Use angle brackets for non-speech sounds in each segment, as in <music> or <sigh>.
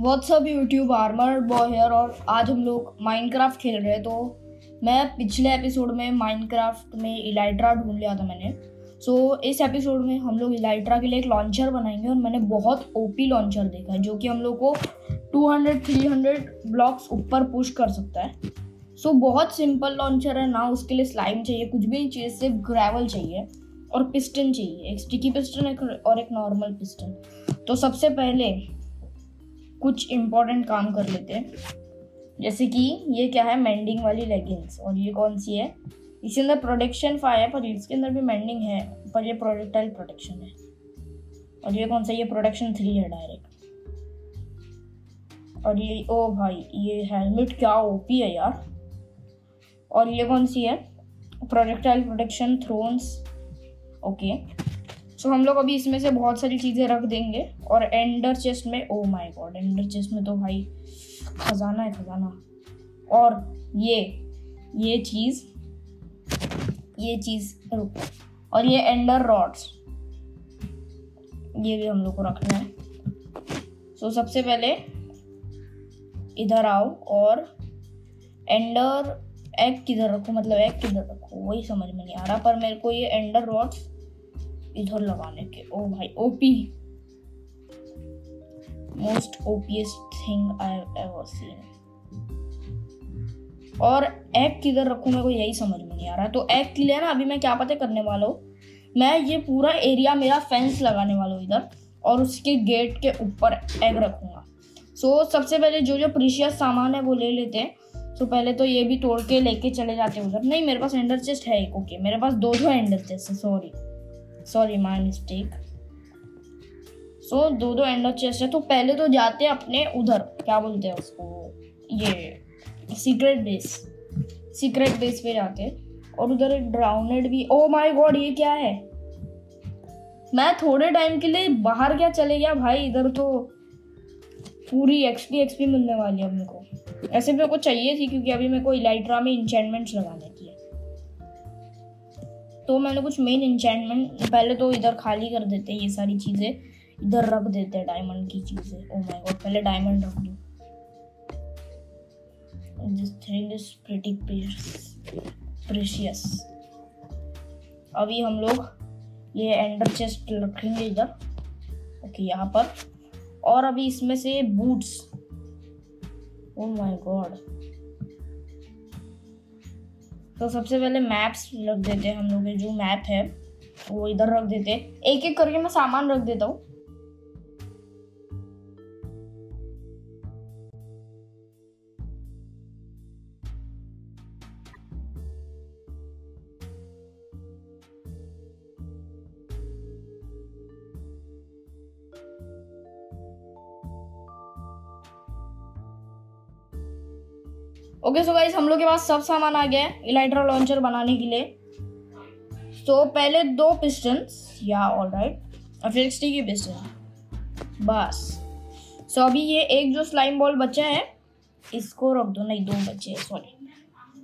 WhatsApp YouTube armour boy hair और आज हम लोग माइनक्राफ्ट खेल रहे हैं तो मैं पिछले एपिसोड में माइनक्राफ्ट में इलाइट्रा ढूंढ लिया था मैंने। सो so, इस एपिसोड में हम लोग इलाइट्रा के लिए एक लॉन्चर बनाएँगे और मैंने बहुत ओपी लॉन्चर देखा है जो कि हम लोग को 200 300 ब्लॉक्स ऊपर पुश कर सकता है। सो so, बहुत सिंपल लॉन्चर है ना उसके लिए स्लाइम चाहिए कुछ भी नहीं चाहिए सिर्फ़ ग्रेवल चाहिए। और पिस्टन चाहिए। एक स्टिकी पिस्टन एक और एक नॉर्मल पिस्टन तो सबसे पहले कुछ इम्पोर्टेंट काम कर लेते हैं। जैसे कि ये क्या है? मेंडिंग वाली लेगिंग्स और ये कौन सी है? इसके अंदर प्रोटेक्शन फाइव है, पर इसके अंदर भी मेंडिंग है, पर ये प्रोजेक्टाइल प्रोटेक्शन है। और ये कौन सा ये प्रोटेक्शन थ्री है डायरेक्ट और ये, ओ भाई, ये हेलमेट क्या ओपी है यार? और ये कौन सी है? Projectile protection thorns okay so हम लोग अभी इसमें से बहुत सारी चीज़ें रख देंगे और एंडर चेस्ट में oh my god ender chest में तो भाई खजाना है खजाना। और ये ये चीज़ ये चीज़ रुको और ये एंडर रॉड्स ये भी हम लोग को रखना है। सो so, सबसे पहले इधर आओ और एंडर एग किधर रखो? मतलब एग किधर रखो? वही समझ में नहीं आ रहा पर मेरे को ये एंडर रॉड्स इधर लगाने के ओ भाई OP most OPest thing I ever seen और एग किधर रखूँ मेरे को यही समझ में नहीं आ रहा। तो एग के लिए ना अभी मैं क्या पता करने वाला हूँ? मैं ये पूरा एरिया मेरा फेंस लगाने वाला हूँ इधर और उसके गेट के ऊपर एग रखूँगा। सो so, सबसे पहले जो जो प्रीशियस सामान है वो ले लेते हैं। तो पहले तो ये भी तोड़ के लेके चले जाते हैं उधर। नहीं मेरे पास एंडर चेस्ट है एक ओके मेरे पास दो दो एंडर चेस्ट है sorry sorry my mistake so दो दो एंडर चेस्ट है तो पहले तो जाते हैं अपने उधर। क्या बोलते हैं उसको? ये सीक्रेट बेस सीक्रेट बेस पे जाते हैं और उधर एक ड्राउनेड भी। ओ माय गॉड ये क्या है? मैं थोड़े टाइम के लिए बाहर क्या चले गया? भाई, इधर तो पूरी एक्सपी एक्सपी मिलने वाली है मेरे को। ऐसे मेरे को चाहिए थी, क्योंकि अभी मेरे को इलाइट्रा में इंचेंटमेंट्स लगाने तो मैंने कुछ मेन इंचेंटमेंट पहले तो इधर खाली कर देते हैं ये सारी चीज़ें। इधर रख देते हैं डायमंड की चीज़ें। ओ माय गॉड पहले डायमंड रख दूँ। This thing is pretty precious अभी हम लोग ये एंडर चेस्ट रखेंगे इधर। ओके यहाँ पर। और अभी इसमें से बूट्स ओ माय गॉड तो सबसे पहले मैप्स रख देते हैं हम लोग जो मैप है, वो इधर रख देते एक एक करके मैं सामान रख देता हूँ। ओके सो गाइस हम लोग के पास सब सामान आ गया है इलाइट्रा लॉन्चर बनाने के लिए। तो पहले दो पिस्टन या ऑल राइट और फिर स्टिकी पिस्टन बस। सो so, अभी ये एक जो स्लाइम बॉल बचा है इसको रख दो नहीं दो बचे सॉरी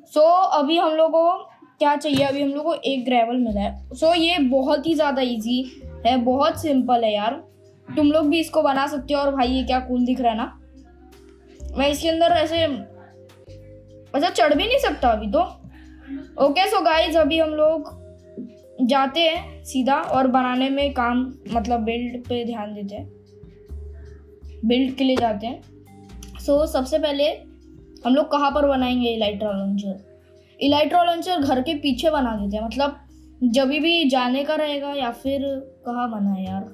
सो so, अभी हम लोग को क्या चाहिए? अभी हम लोग को एक ग्रेवल मिला है। सो so, ये बहुत ही ज़्यादा इजी है बहुत सिंपल है यार। तुम लोग भी इसको बना सकते हो और भाई ये क्या कूल दिख रहा है ना? मैं इसके अंदर ऐसे अच्छा चढ़ भी नहीं सकता अभी तो। ओके सो गाइज़ अभी हम लोग जाते हैं सीधा और बनाने में काम मतलब बिल्ड पे ध्यान देते हैं। बिल्ड के लिए जाते हैं। सो so, सबसे पहले हम लोग कहाँ पर बनाएँगे इलाइट्रा लॉन्चर इलाइट्रा लॉन्चर घर के पीछे बना देते हैं। मतलब जब भी जाने का रहेगा या फिर कहाँ बना यार?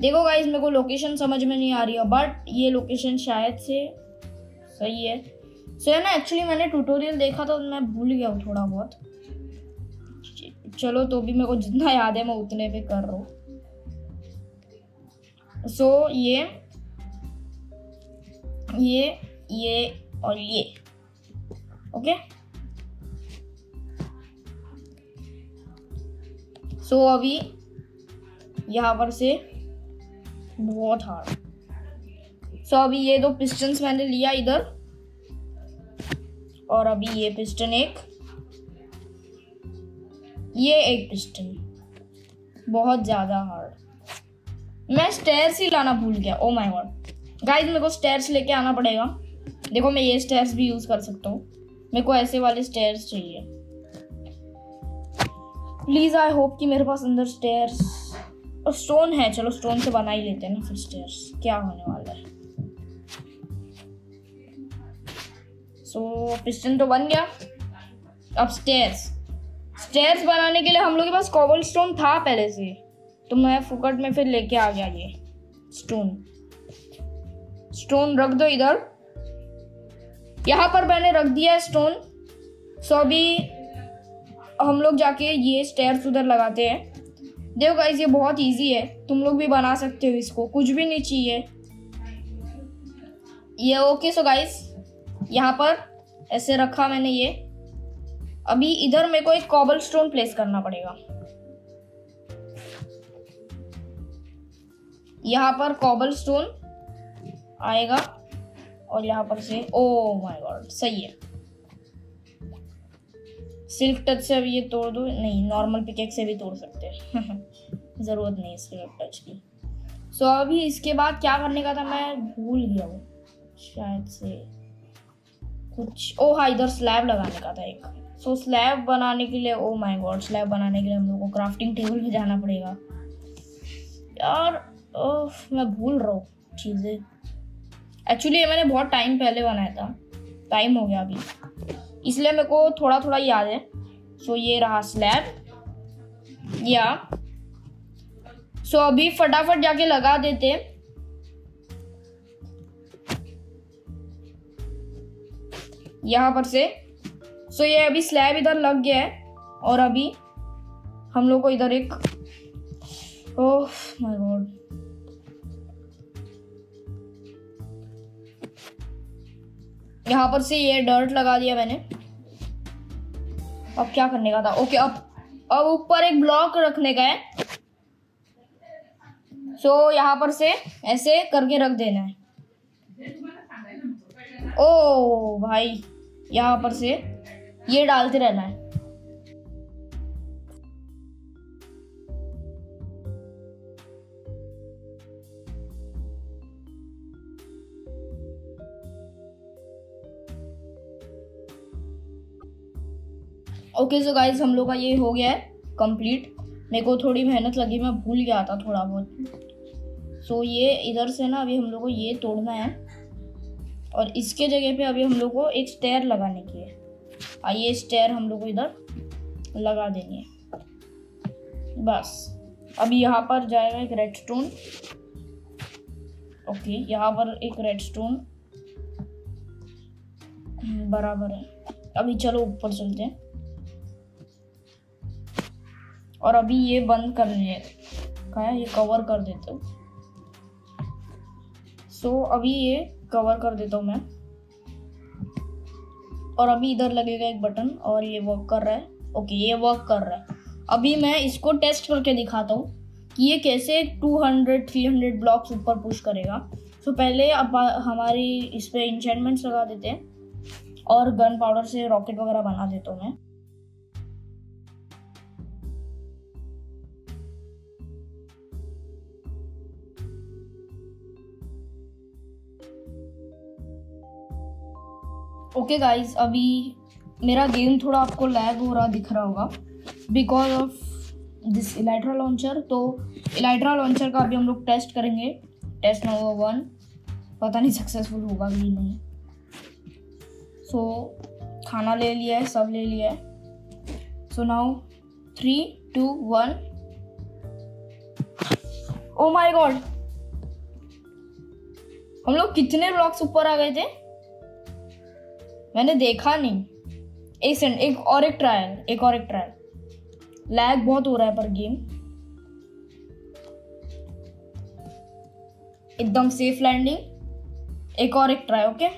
देखो गाइज़ मेरे को लोकेशन समझ में नहीं आ रही है बट ये लोकेशन शायद से सही है। सो है ना एक्चुअली मैंने ट्यूटोरियल देखा था मैं भूल गया हूँ थोड़ा बहुत। चलो तो भी मेरे को जितना याद है मैं उतने पे कर रहा हूँ। सो so, ये ये ये और ये। ओके सो so, अभी यहाँ पर से बहुत हार्ड सो so, अभी ये दो पिस्टन्स मैंने लिया इधर। और अभी ये पिस्टन एक, ये एक पिस्टन। बहुत ज़्यादा हार्ड मैं स्टेयर्स ही लाना भूल गया। ओ माय गॉड गाइस मेरे को स्टेयर्स लेके आना पड़ेगा। देखो, मैं ये स्टेयर्स भी यूज़ कर सकता हूँ। मेरे को ऐसे वाले स्टेयर्स चाहिए। प्लीज़ आई होप कि मेरे पास अंदर स्टेयर्स और स्टोन है। चलो स्टोन से बना ही लेते हैं ना फिर स्टेयर्स क्या होने वाला है? सो so, पिस्टन तो बन गया। अब स्टेयर्स स्टेयर्स बनाने के लिए हम लोग के पास कॉबल स्टोन था पहले से। तो मैं फुकट में फिर लेके आ गया ये स्टोन स्टोन रख दो इधर। यहाँ पर मैंने रख दिया है स्टोन सो अभी हम लोग जाके ये स्टेयर्स उधर लगाते हैं। देखो गाइस ये बहुत इजी है। तुम लोग भी बना सकते हो इसको। कुछ भी नहीं चाहिए। ये ओके सो गाइस यहाँ पर ऐसे रखा मैंने ये। अभी इधर मेरे को एक कॉबल स्टोन प्लेस करना पड़ेगा। यहाँ पर कॉबल स्टोन आएगा और यहाँ पर से ओ माय गॉड सही है। सिल्क टच से अभी ये तोड़ दो? नहीं नॉर्मल पिकेक से भी तोड़ सकते हैं। <laughs> ज़रूरत नहीं सिल्क टच की। सो so, अभी इसके बाद क्या करने का था? मैं भूल गया हूँ। शायद से कुछ ओ हाँ इधर स्लैब लगाने का था एक। सो so, स्लैब बनाने के लिए ओ माय गॉड स्लैब बनाने के लिए हम लोग को क्राफ्टिंग टेबल पे जाना पड़ेगा। यार ओह मैं भूल रहा हूँ चीज़ें। एक्चुअली मैंने बहुत टाइम पहले बनाया था। टाइम हो गया अभी। इसलिए मेरे को थोड़ा थोड़ा याद है। सो so, ये रहा स्लैब या। सो so, अभी फटाफट जाके लगा देते। यहाँ पर से। सो ये अभी स्लैब इधर लग गया है और अभी हम लोग को इधर एक ओह माय गॉड यहाँ पर से ये डर्ट लगा दिया मैंने। अब क्या करने का था? ओके अब अब ऊपर एक ब्लॉक रखने का है। सो so, यहाँ पर से ऐसे करके रख देना है। ओ भाई यहाँ पर से ये डालते रहना है। ओके सो गाइस हम लोग का ये हो गया है कंप्लीट मेरे को थोड़ी मेहनत लगी मैं भूल गया था थोड़ा बहुत। सो so, ये इधर से ना अभी हम लोग को ये तोड़ना है। और इसके जगह पे अभी हम लोग को एक स्टेयर लगाने की है। आइए स्टेयर हम लोग को इधर लगा है। बस। अभी यहाँ पर जाएगा एक रेड स्टोन ओके यहाँ पर एक रेड स्टोन बराबर है। अभी चलो ऊपर चलते हैं। और अभी ये बंद कर लिए ये कवर कर देते हो। सो so, अभी ये कवर कर देता हूँ मैं। और अभी इधर लगेगा एक बटन और ये वर्क कर रहा है। ओके ये वर्क कर रहा है। अभी मैं इसको टेस्ट करके दिखाता हूँ कि ये कैसे 200 300 ब्लॉक्स ऊपर पुश करेगा। सो so, पहले अब हमारी इस पर इंचमेंट्स लगा देते हैं और गन पाउडर से रॉकेट वगैरह बना देता हूँ मैं। ओके गाइस अभी मेरा गेम थोड़ा आपको लैग हो रहा दिख रहा होगा because of this elytra launcher तो इलाइट्रा लॉन्चर का अभी हम लोग टेस्ट करेंगे. टेस्ट नंबर वन पता नहीं सक्सेसफुल होगा कि नहीं. सो so, खाना ले लिया है सब ले लिया है. So now three two one oh my god हम लोग कितने ब्लॉक्स ऊपर आ गए थे? मैंने देखा नहीं। एक सेकंड एक और एक ट्रायल एक और एक ट्रायल लैग बहुत हो रहा है पर गेम एकदम सेफ़ लैंडिंग एक और एक try okay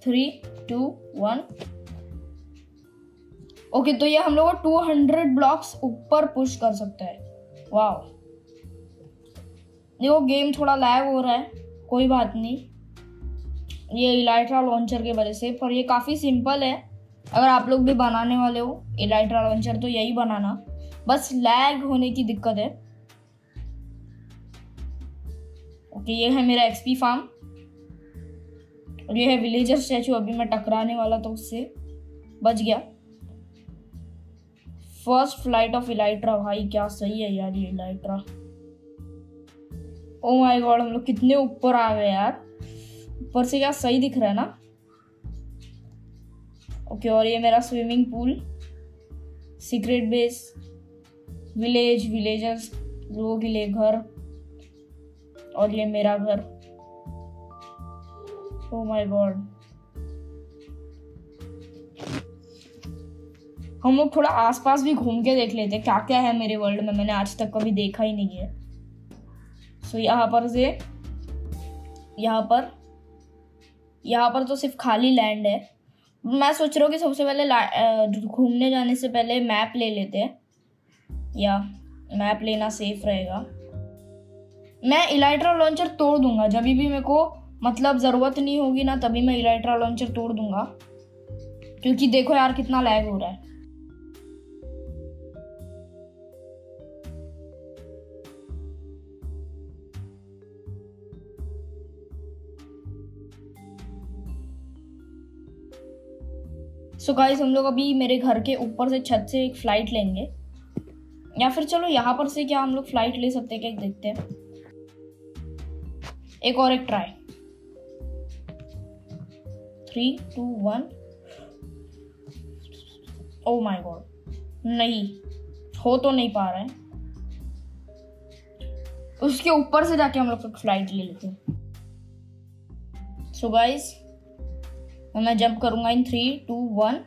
three two one okay तो ये हम लोग टू हंड्रेड ब्लॉक्स ऊपर पुश कर सकते हैं। वाह देखो गेम थोड़ा लैग हो रहा है। कोई बात नहीं। ये इलाइट्रा लॉन्चर के वजह से। पर ये काफ़ी सिंपल है। अगर आप लोग भी बनाने वाले हो इलाइट्रा लॉन्चर तो यही बनाना। बस लैग होने की दिक्कत है। ओके ये है मेरा एक्सपी फार्म और ये है विलेजर स्टैचू अभी मैं टकराने वाला था उससे बच गया। फ़र्स्ट फ़्लाइट ऑफ़ इलाइट्रा भाई, क्या सही है यार ये इलाइट्रा ओ माय गॉड हम लोग कितने ऊपर आ गए यार। ऊपर से क्या सही दिख रहा है ना? ओके और ये मेरा swimming pool secret base village villagers लोगों के लिए घर और ये मेरा घर। ओ माय गॉड हम लोग थोड़ा आसपास भी घूम के देख लेते क्या क्या है मेरे वर्ल्ड में मैंने आज तक कभी देखा ही नहीं है। सो so, यहाँ पर से यहाँ पर यहाँ पर तो सिर्फ़ खाली लैंड है। मैं सोच रहा हूँ कि सबसे पहले घूमने जाने से पहले मैप ले लेते हैं। या मैप लेना सेफ़ रहेगा। मैं इलाइट्रा लॉन्चर तोड़ दूँगा। जब भी मेरे को मतलब ज़रूरत नहीं होगी ना, तभी मैं इलाइट्रा लॉन्चर तोड़ दूँगा। क्योंकि देखो यार कितना लैग हो रहा है। सो so गाइस हम लोग अभी मेरे घर के ऊपर से छत से एक फ़्लाइट लेंगे। या फिर चलो यहाँ पर से क्या हम लोग फ़्लाइट ले सकते हैं क्या? देखते हैं। एक और एक try three two one oh my god नहीं। हो तो नहीं पा रहा उसके ऊपर से जाके हम लोग फ़्लाइट ले लेते हैं। सो गाइस तो मैं जंप करूँगा in three two one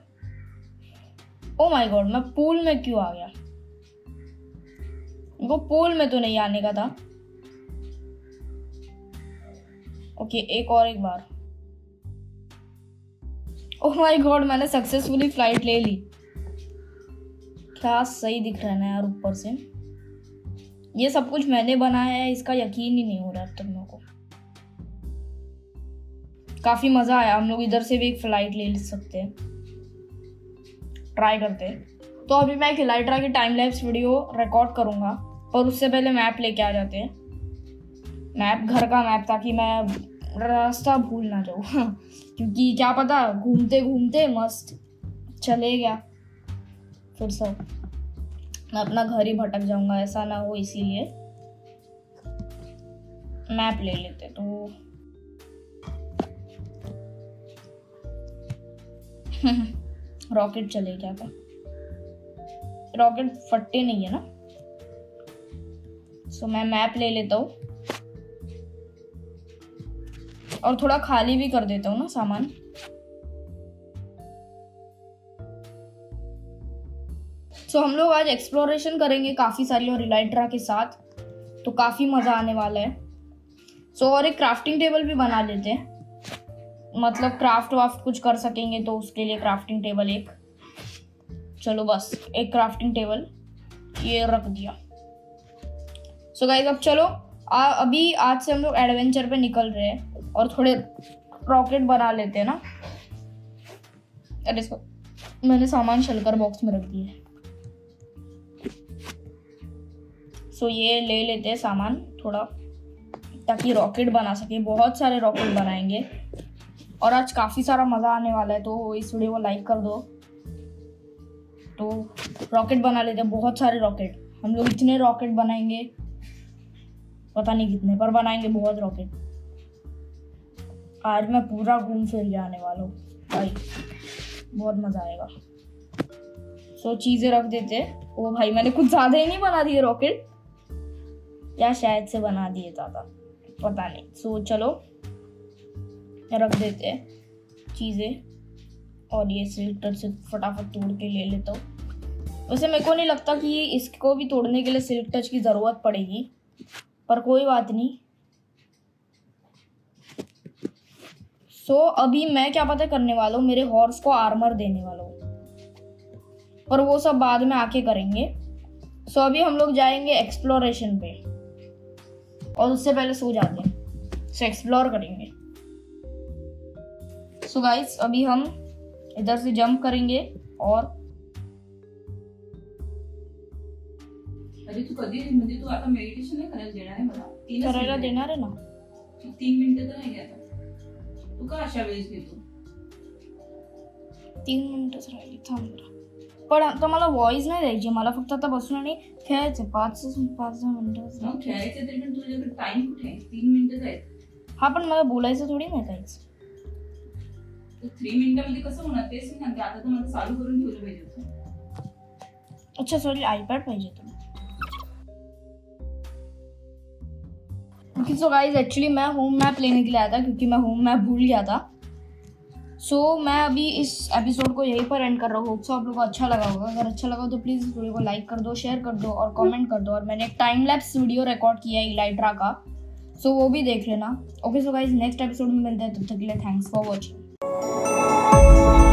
oh my god मैं पूल में क्यों आ गया? वो पूल में तो नहीं आने का था। ओके एक और एक बार। ओ माय गॉड मैंने सक्सेसफुली फ़्लाइट ले ली। क्या सही दिख रहा है ना यार ऊपर से? ये सब कुछ मैंने बनाया है, इसका यकीन ही नहीं हो रहा अब तक को। काफ़ी मज़ा आया। हम लोग इधर से भी एक फ़्लाइट ले सकते हैं। ट्राई करते हैं। तो अभी मैं एक इलाइट्रा की टाइम लैप्स वीडियो रिकॉर्ड करूँगा, और उससे पहले मैप लेके आ जाते हैं। मैप घर का मैप ताकि मैं रास्ता भूल ना जाऊँ। <laughs> क्योंकि क्या पता घूमते घूमते मस्त चले गया। फिर सब। मैं अपना घर ही भटक जाऊँगा, ऐसा ना हो इसीलिए। मैप ले लेते तो <laughs> रॉकेट चले क्या था रॉकेट फट्टे नहीं है ना? सो so, मैं मैप ले लेता हूँ। और थोड़ा खाली भी कर देता हूँ ना सामान। सो so, हम लोग आज एक्सप्लोरेशन करेंगे काफ़ी सारी और इलाइट्रा के साथ। तो काफ़ी मज़ा आने वाला है। सो so, और एक क्राफ्टिंग टेबल भी बना लेते हैं। मतलब क्राफ्ट वाफ्ट कुछ कर सकेंगे तो उसके लिए क्राफ्टिंग टेबल एक। चलो बस एक क्राफ्टिंग टेबल ये रख दिया। सो so गाइस अब चलो आ, अभी आज से हम लोग एडवेंचर पे निकल रहे हैं और थोड़े रॉकेट बना लेते हैं ना। अरे इसको मैंने सामान शलकर बॉक्स में रख दिया है। सो ये ले लेते हैं सामान थोड़ा ताकि रॉकेट बना सके। बहुत सारे रॉकेट बनाएँगे। और आज काफ़ी सारा मज़ा आने वाला है तो इस वीडियो को लाइक कर दो। तो रॉकेट बना लेते हैं, बहुत सारे रॉकेट हम लोग इतने रॉकेट बनाएँगे, पता नहीं कितने, पर बनाएँगे बहुत रॉकेट आज मैं पूरा घूम फिर जाने वाला हूँ। भाई, बहुत मज़ा आएगा। सो चीज़ें रख देते ओ भाई, मैंने कुछ ज़्यादा ही नहीं बना दिए रॉकेट या शायद से बना दिए ज़्यादा, पता नहीं। सो चलो। रख देते हैं चीज़ें। और ये सिल्टर से फटाफट तोड़ के ले लेता हूँ। वैसे मेरे को नहीं लगता कि इसको भी तोड़ने के लिए सिल्क टच की ज़रूरत पड़ेगी पर कोई बात नहीं। सो so, अभी मैं क्या पता करने वाला हूँ मेरे हॉर्स को आर्मर देने वाला हूँ। पर वो सब बाद में आके करेंगे। सो so, अभी हम लोग जाएँगे एक्सप्लोरेशन पे। और उससे पहले सो जाते हैं। सो एक्सप्लोर करेंगे। सो गाइस अभी हम इधर से जंप करेंगे और अरे तू कधी म्हणजे तू आता मेडिटेशन नाही करायला देणार आहे मला। तीनच करायला देणार आहे ना. तीन मिनिटं तर नाही तू का अशा वेळेस घेतो? तीन मिनिटच राहिली थांब पण आता मला व्हॉइस नाही द्यायची मला फक्त आता बसून आणि खेळायचं पाच पाच दहा मिनिटं खेळायचं तरी पण तुझ्याकडे टाइम कुठे आहे? तीन मिनिटं आहेत हा पण मला बोलायचं थोडी नाही काहीच थ्री कसं होणार? तेच मी सांगते. आता तर मला चालू करून ठेवलं पाहिजे होतं. अच्छा सॉरी आईपैड पाहिजे तुम्हें ओके सो गाइस एक्चुअली मैं होम मैप लेने के लिए आया था क्योंकि मैं होम मैप भूल गया था। सो so, मैं अभी इस एपिसोड को यहीं पर एंड कर रहा हूँ। सो आप लोगों को अच्छा लगा होगा। अगर अच्छा लगा तो प्लीज़ इस वीडियो को लाइक कर दो शेयर कर दो और कमेंट कर दो। और मैंने एक टाइम लैप्स वीडियो रिकॉर्ड किया है इलाइट्रा का। सो so, वो भी देख लेना। Okay so guys next episode में मिलते हैं। तब तक के लिए थैंक्स फॉर वॉचिंग Bye.